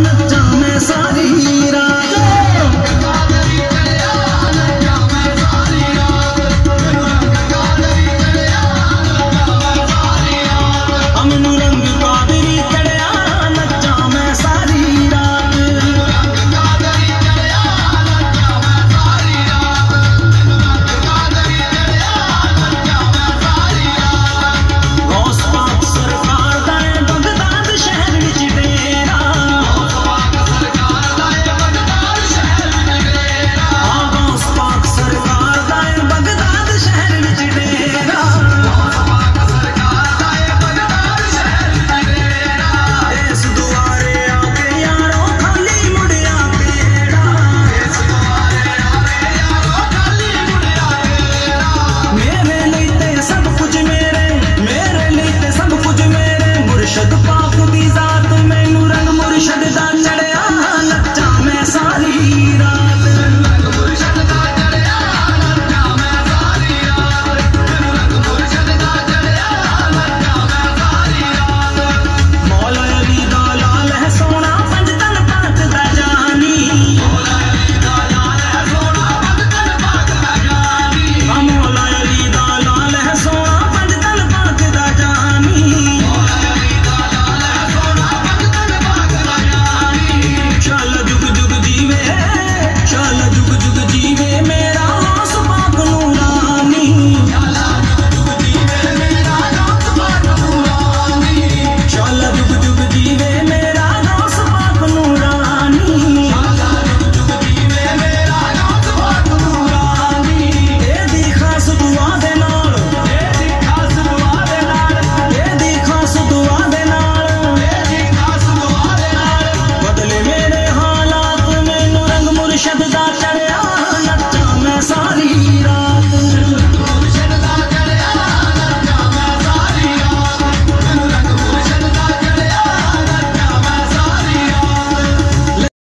नच्चा मैं सारी रात।